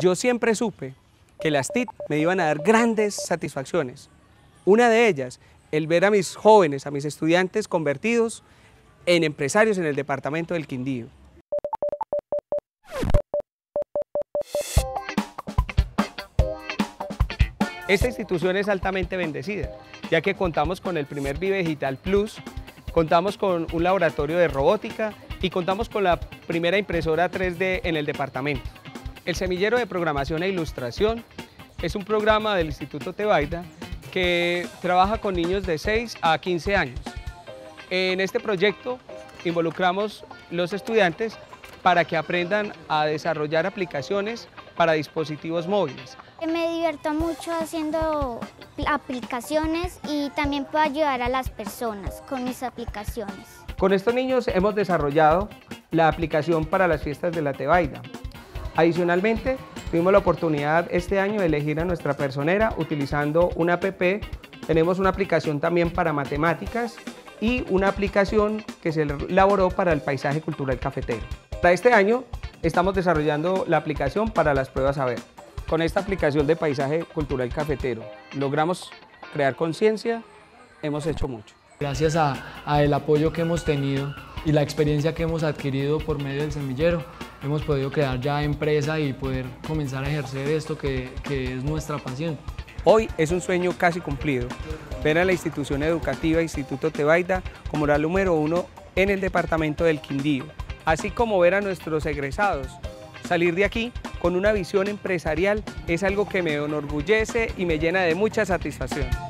Yo siempre supe que las TIC me iban a dar grandes satisfacciones. Una de ellas, el ver a mis jóvenes, a mis estudiantes convertidos en empresarios en el departamento del Quindío. Esta institución es altamente bendecida, ya que contamos con el primer Vive Digital Plus, contamos con un laboratorio de robótica y contamos con la primera impresora 3D en el departamento. El Semillero de Programación e Ilustración es un programa del Instituto Tebaida que trabaja con niños de 6 a 15 años. En este proyecto involucramos los estudiantes para que aprendan a desarrollar aplicaciones para dispositivos móviles. Me divierto mucho haciendo aplicaciones y también puedo ayudar a las personas con mis aplicaciones. Con estos niños hemos desarrollado la aplicación para las fiestas de la Tebaida. Adicionalmente, tuvimos la oportunidad este año de elegir a nuestra personera utilizando una app. Tenemos una aplicación también para matemáticas y una aplicación que se elaboró para el paisaje cultural cafetero. Para este año estamos desarrollando la aplicación para las pruebas a. Con esta aplicación de paisaje cultural cafetero logramos crear conciencia, hemos hecho mucho. Gracias al apoyo que hemos tenido y la experiencia que hemos adquirido por medio del semillero, hemos podido crear ya empresa y poder comenzar a ejercer esto que, que es nuestra pasión. Hoy es un sueño casi cumplido, ver a la institución educativa Instituto Tebaida como la número uno en el departamento del Quindío, así como ver a nuestros egresados salir de aquí con una visión empresarial es algo que me enorgullece y me llena de mucha satisfacción.